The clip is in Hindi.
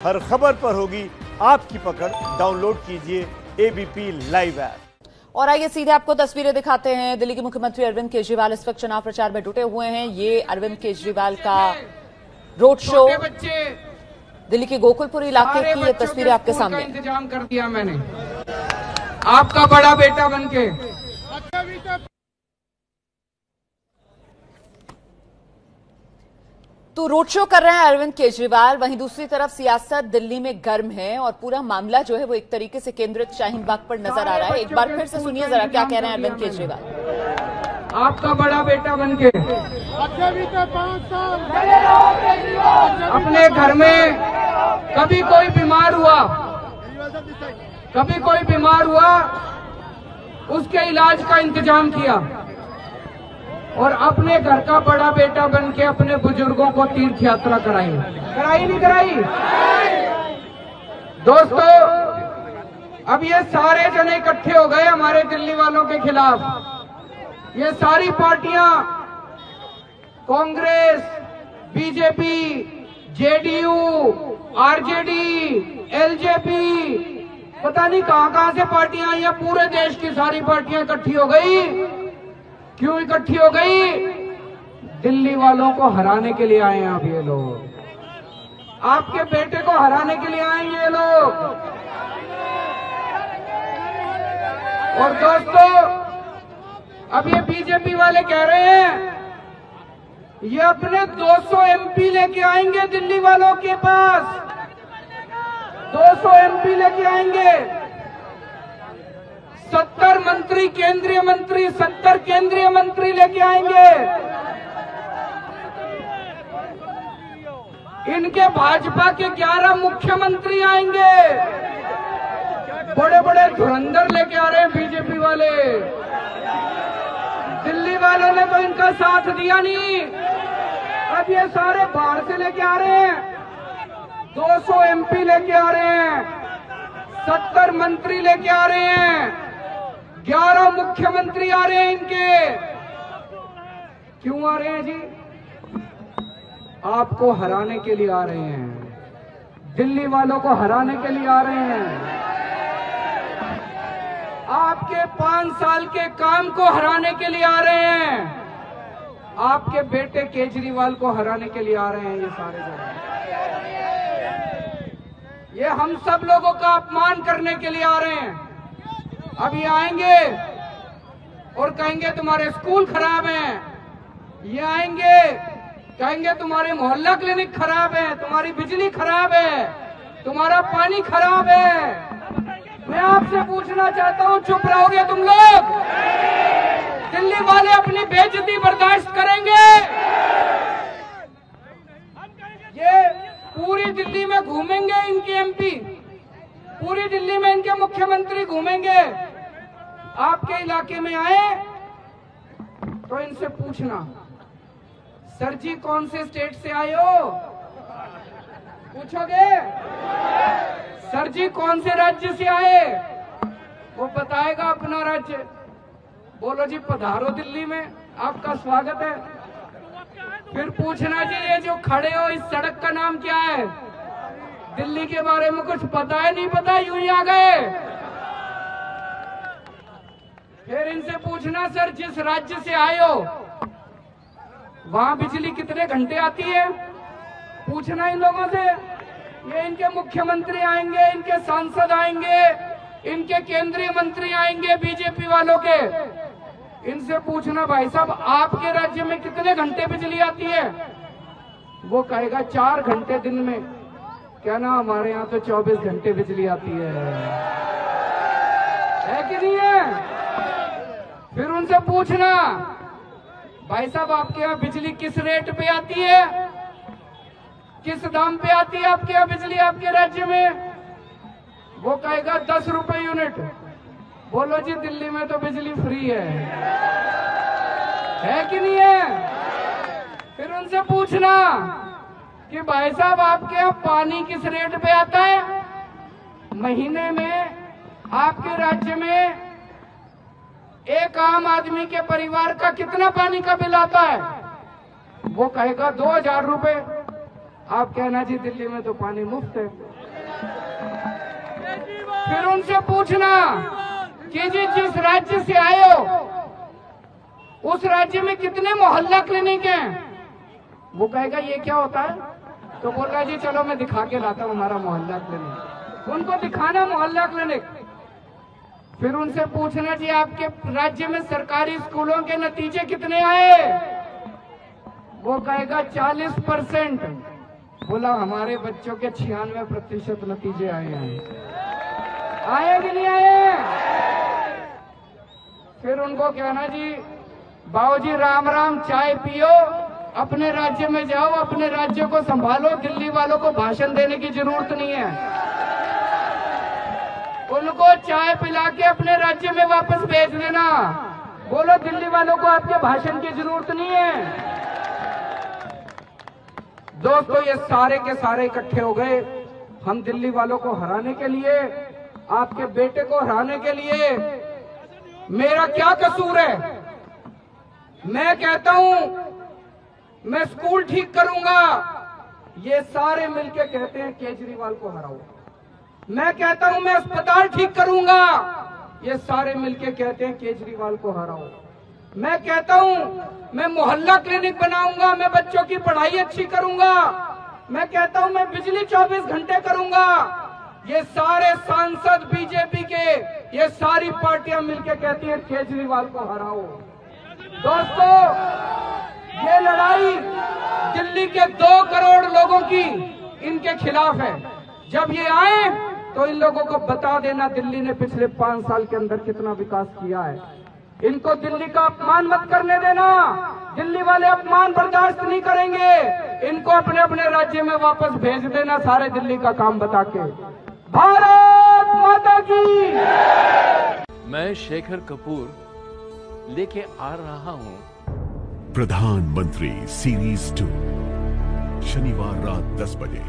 हर खबर पर होगी आपकी पकड़। डाउनलोड कीजिए एबीपी लाइव ऐप और आइए सीधे आपको तस्वीरें दिखाते हैं। दिल्ली के मुख्यमंत्री अरविंद केजरीवाल इस वक्त चुनाव प्रचार में जुटे हुए हैं। ये अरविंद केजरीवाल का रोड शो। दिल्ली के गोकुलपुरी इलाके की ये तस्वीरें आपके सामने। इंतज़ाम कर दिया मैंने। आपका बड़ा बेटा बनके। तो रोड शो कर रहे हैं अरविंद केजरीवाल, वहीं दूसरी तरफ़ सियासत दिल्ली में गर्म है और पूरा मामला जो है वो एक तरीके से केंद्रित शाहीन बाग पर नज़र आ रहा है। एक बार फिर से सुनिए जरा क्या कह रहे हैं अरविंद केजरीवाल। आपका बड़ा बेटा बन बनके। अपने घर में कभी कोई बीमार हुआ, कभी कोई बीमार हुआ, उसके इलाज का इंतज़ाम किया। और अपने घर का बड़ा बेटा बन के अपने बुज़ुर्गों को तीर्थ यात्रा कराई। कराई नहीं कराई? दोस्तों, अब ये सारे जने इकट्ठे हो गए हमारे दिल्ली वालों के खिलाफ। ये सारी पार्टियाँ, Congress, BJP, JDU, RJD, LJP, पता नहीं कहाँ कहाँ से पार्टियाँ आई हैं, पूरे देश की सारी पार्टियाँ इकट्ठी हो गई। क्यों इकट्ठी हो गई? दिल्ली वालों को हराने के लिए आए अब ये लोग। आपके बेटे को हराने के लिए आए ये लोग। और दोस्तों, अब ये बीजेपी वाले कह रहे हैं, ये अपने 200 एमपी लेके आएँगे दिल्ली वालों के पास। 200 एमपी लेके आएँगे। सत्तर मंत्री, केंद्रीय मंत्री, सत्तर केंद्रीय मंत्री लेके आएँगे। इनके भाजपा के 11 मुख्यमंत्री आएँगे। बड़े बड़े धुरंधर लेके आ रहे हैं बीजेपी वाले। दिल्ली वालों ने तो इनका साथ दिया नहीं। अब ये सारे बाहर से लेके आ रहे हैं। 200 एमपी लेके आ रहे हैं। 70 मंत्री लेके आ रहे हैं। 11 मुख्यमंत्री आ रहे हैं इनके। क्यों आ रहे हैं जी? आपको हराने के लिए आ रहे हैं। दिल्ली वालों को हराने के लिए आ रहे हैं। आपके पाँच साल के काम को हराने के लिए आ रहे हैं। आपके बेटे केजरीवाल को हराने के लिए आ रहे हैं ये सारे जगह ये हम सब लोगों का अपमान करने के लिए आ रहे हैं। अब ये आएँगे और कहेंगे, तुम्हारे स्कूल खराब हैं। ये आएँगे, कहेंगे, तुम्हारे मोहल्ला क्लिनिक खराब है, तुम्हारी बिजली खराब है, तुम्हारा पानी खराब है। मैं आपसे पूछना चाहता हूँ, चुप रहोगे तुम लोग? दिल्ली वाले अपनी बेजती बर्दाश्त करेंगे? ये पूरी दिल्ली में घूमेंगे इनके एमपी? पूरी दिल्ली में इनके मुख्यमंत्री घूमेंगे? आपके इलाके में आए तो इनसे पूछना, सर जी कौन से स्टेट से आए हो? पूछोगे? सर जी कौन से राज्य से आए? वो बताएगा अपना राज्य। बोलो जी, पधारो दिल्ली में, आपका स्वागत है। फिर पूछना जी, ये जो खड़े हो, इस सड़क का नाम क्या है? दिल्ली के बारे में कुछ पता है? नहीं पता? यूँ ही आ गए। फिर इनसे पूछना, सर, जिस राज्य से आए हो, वहाँ बिजली कितने घंटे आती है? पूछना इन लोगों से। ये इनके मुख्यमंत्री आएँगे, इनके सांसद आएँगे, इनके केंद्रीय मंत्री आएँगे, बीजेपी वालों के। इनसे पूछना, भाई साहब, आपके राज्य में कितने घंटे बिजली आती है? वो कहेगा, चार घंटे दिन में। क्या ना, हमारे यहाँ तो चौबीस घंटे बिजली आती है। है कि नहीं है? उनसे पूछना। भाई साहब, आपके यहाँ बिजली किस रेट पे आती है? किस दाम पे आती है आपके यहाँ बिजली आपके राज्य में? वो कहेगा, दस रुपए यूनिट बोलो जी, दिल्ली में तो बिजली फ्री है। है कि नहीं है? फिर उनसे पूछना कि भाई साहब, आपके यहाँ पानी किस रेट पे आता है? महीने में, आपके राज्य में एक आम आदमी के परिवार का कितना पानी का बिल आता है? वो कहेगा, दो हज़ार रूपए। आप कहना, जी, दिल्ली में तो पानी मुफ़्त है। फिर उनसे पूछना कि, जी, जिस राज्य से आए हो, उस राज्य में कितने मोहल्ला क्लिनिक हैं? वो कहेगा, ये क्या होता है? तो बोल रहा जी, चलो, मैं दिखा के लाता हूँ हमारा मोहल्ला क्लिनिक। उनको दिखाना मोहल्ला क्लिनिक। फिर उनसे पूछना जी आपके राज्य में सरकारी स्कूलों के नतीजे कितने आए? वो कहेगा 40 परसेंट। बोला, हमारे बच्चों के छियानवे प्रतिशत नतीजे आए हैं। आए कि नहीं आए? फिर उनको कहना, जी, बाबूजी, राम राम, चाय पियो। अपने राज्य में जाओ, अपने राज्य को संभालो। दिल्ली वालों को भाषण देने की ज़रूरत नहीं है। उनको चाय पिला के अपने राज्य में वापस भेज देना। बोलो, दिल्ली वालों को आपके भाषण की ज़रूरत नहीं है। दोस्तों, ये सारे के सारे इकट्ठे हो गए। हम दिल्ली वालों को हराने के लिए, आपके बेटे को हराने के लिए। मेरा क्या कसूर है? मैं कहता हूँ, मैं स्कूल ठीक करूँगा। ये सारे मिलके कहते हैं, केजरीवाल को हराओ। मैं कहता हूँ, मैं अस्पताल ठीक करूँगा। ये सारे मिलके कहते हैं, केजरीवाल को हराओ। मैं कहता हूँ, मैं मोहल्ला क्लिनिक बनाऊँगा, मैं बच्चों की पढ़ाई अच्छी करूँगा। मैं कहता हूँ, मैं बिजली 24 घंटे करूँगा। ये सारे सांसद बीजेपी के, ये सारी पार्टियाँ मिलके कहती हैं, केजरीवाल को हराओ। दोस्तों, ये लड़ाई दिल्ली के दो करोड़ लोगों की इनके खिलाफ है। जब ये आए तो इन लोगों को बता देना दिल्ली ने पिछले पाँच साल के अंदर कितना विकास किया है। इनको दिल्ली का अपमान मत करने देना। दिल्ली वाले अपमान बर्दाश्त नहीं करेंगे। इनको अपने अपने राज्य में वापस भेज देना सारे दिल्ली का काम बता के भारत माता की मैं शेखर कपूर लेके आ रहा हूँ। प्रधानमंत्री सीरीज़ टू। शनिवार रात 10 बजे।